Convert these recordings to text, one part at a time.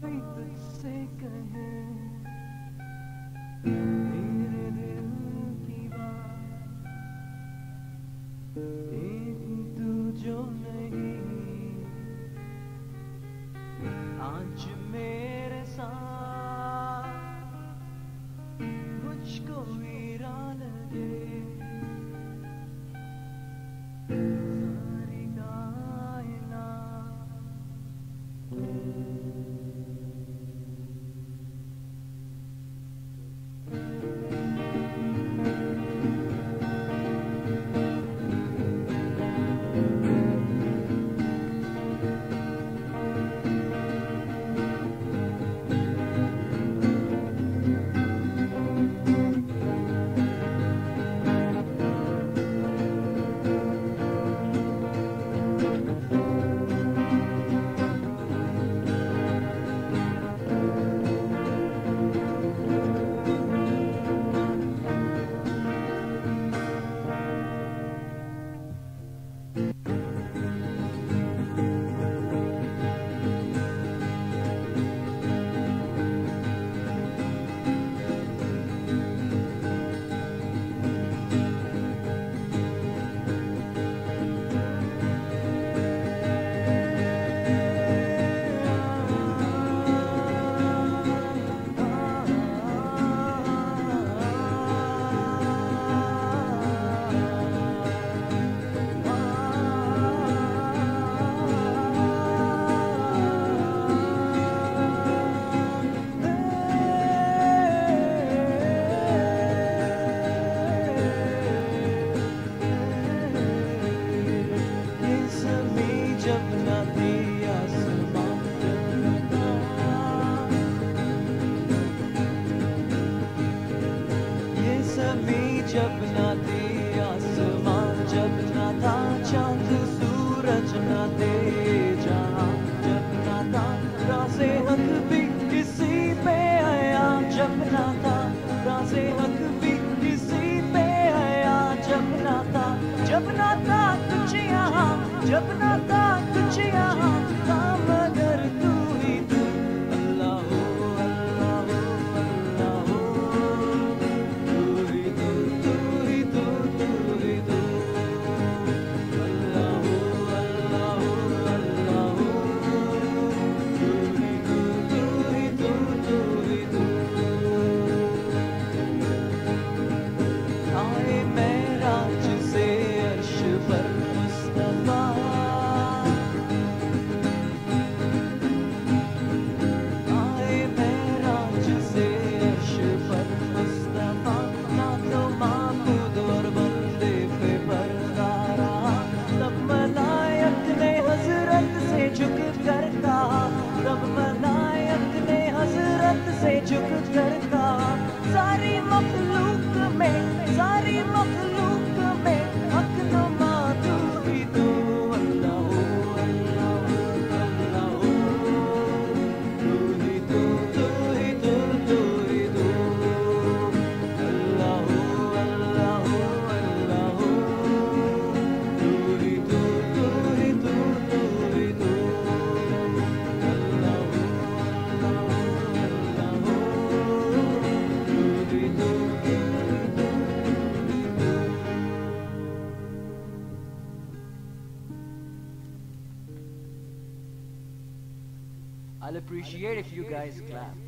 faith and say, you guys clap.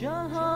正好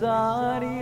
सारी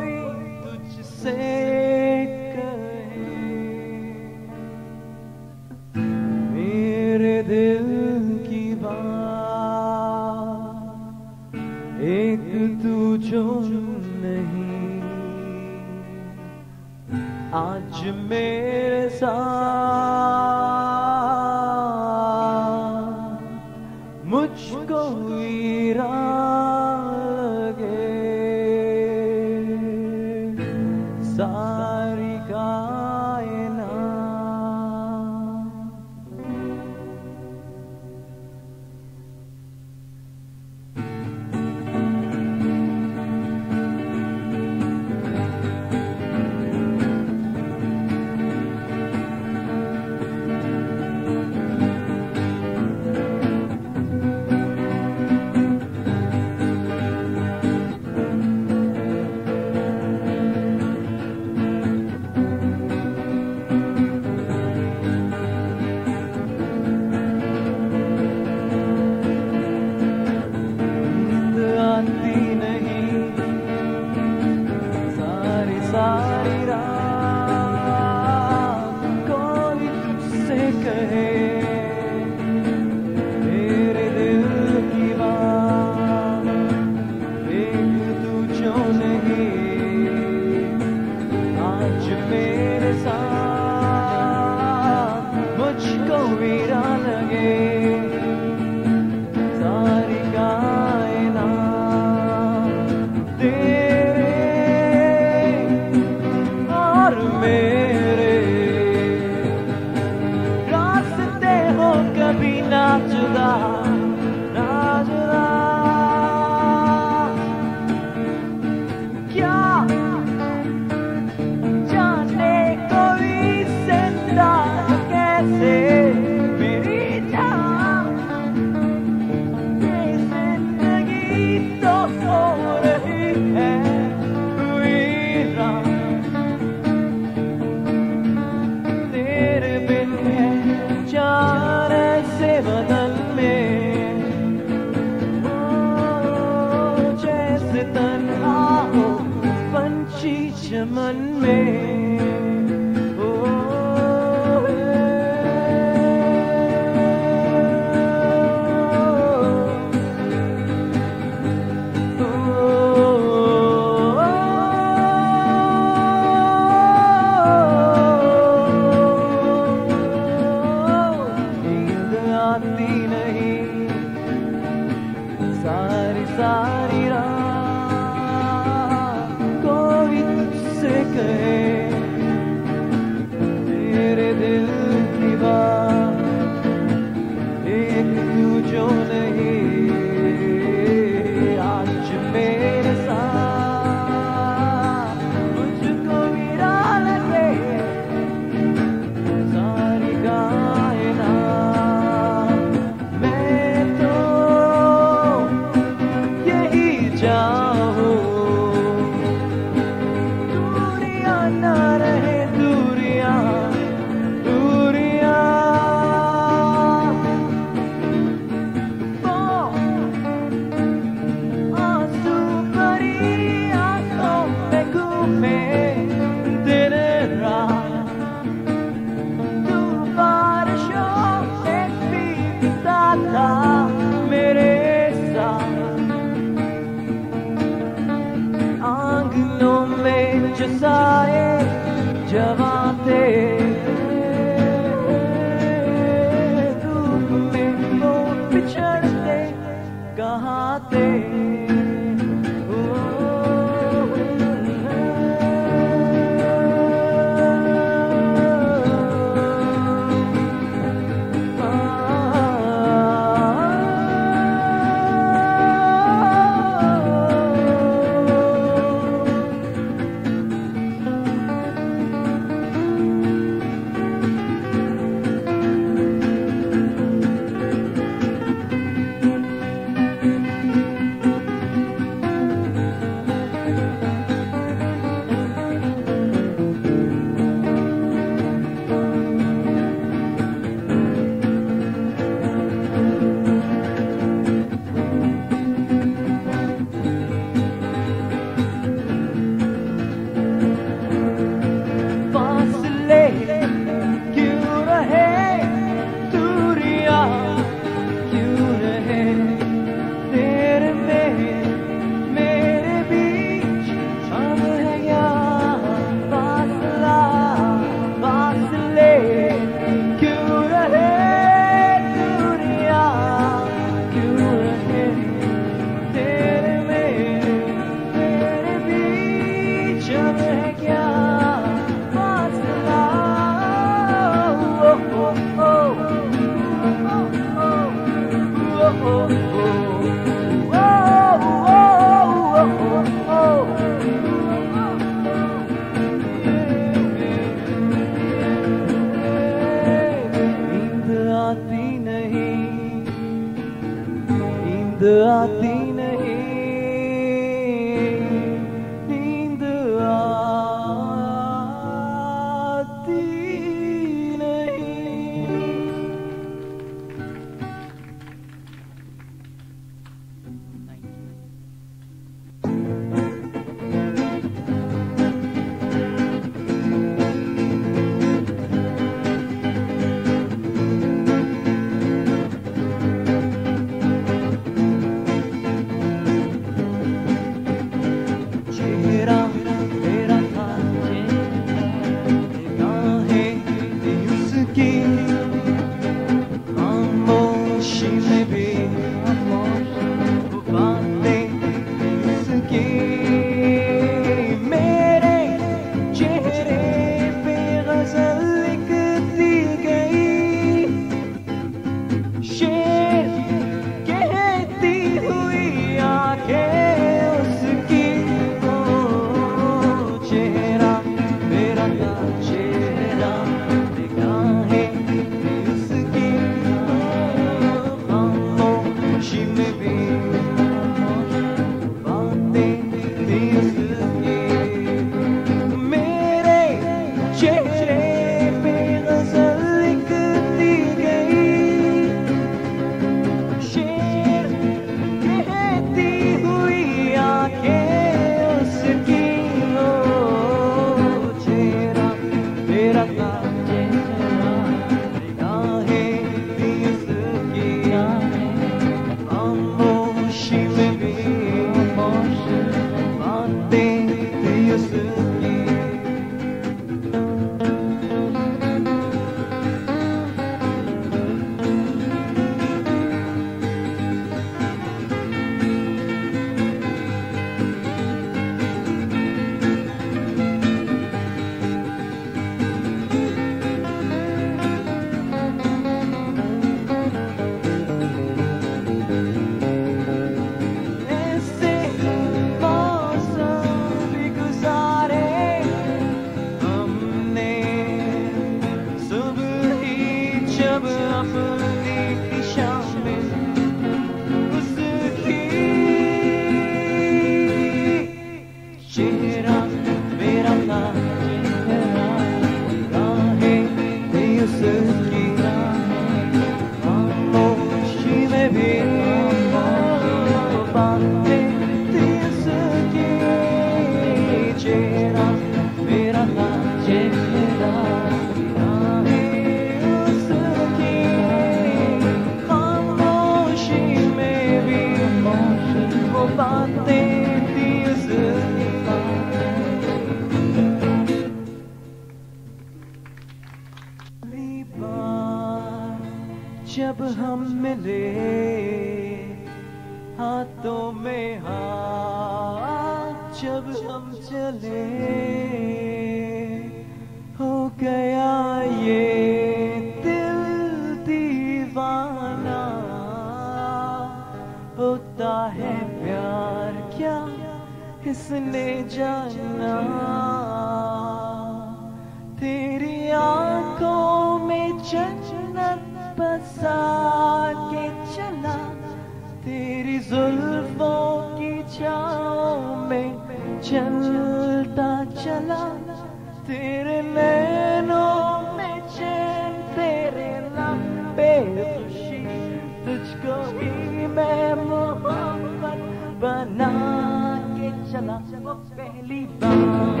चला वो पहली बार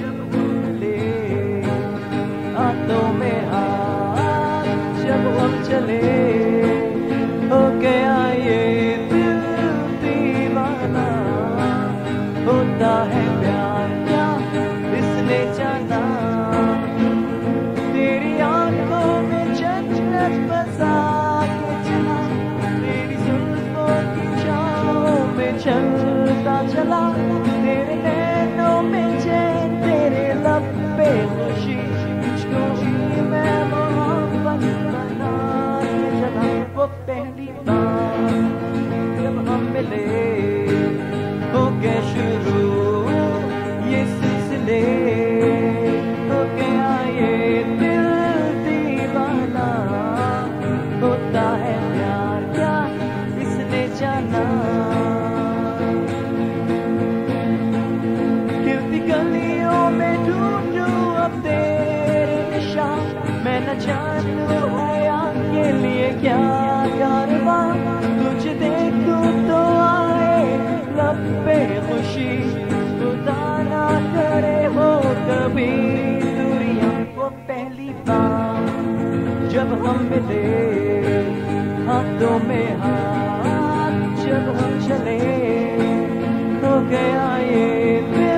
जब वो मिले हाथों में हाथ जब हम चले जब हम मिले हाथों में हाथ जब हम चले तो गया ये